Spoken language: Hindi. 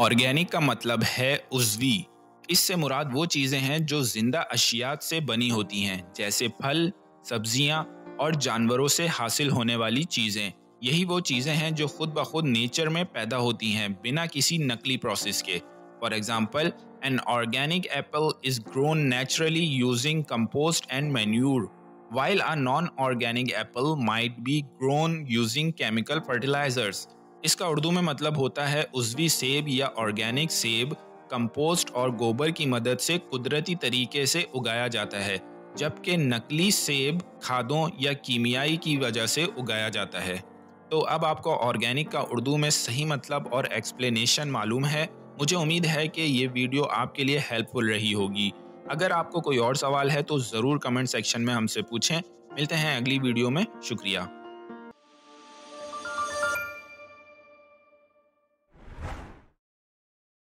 ऑर्गेनिक का मतलब है उजवी। इससे मुराद वो चीज़ें हैं जो ज़िंदा अशियात से बनी होती हैं, जैसे फल, सब्ज़ियाँ और जानवरों से हासिल होने वाली चीज़ें। यही वो चीज़ें हैं जो खुद ब खुद नेचर में पैदा होती हैं, बिना किसी नकली प्रोसेस के। For example an organic apple is grown naturally using compost and manure while a non-organic apple might be grown using chemical fertilizers. इसका उर्दू में मतलब होता है उजवी सेब या ऑर्गेनिक सेब। कंपोस्ट और गोबर की मदद से कुदरती तरीके से उगाया जाता है, जबकि नकली सेब खादों या कीमियाई की वजह से उगाया जाता है। तो अब आपको ऑर्गेनिक का उर्दू में सही मतलब और एक्सप्लेनेशन मालूम है। मुझे उम्मीद है कि ये वीडियो आपके लिए हेल्पफुल रही होगी। अगर आपको कोई और सवाल है तो ज़रूर कमेंट सेक्शन में हमसे पूछें। मिलते हैं अगली वीडियो में। शुक्रिया।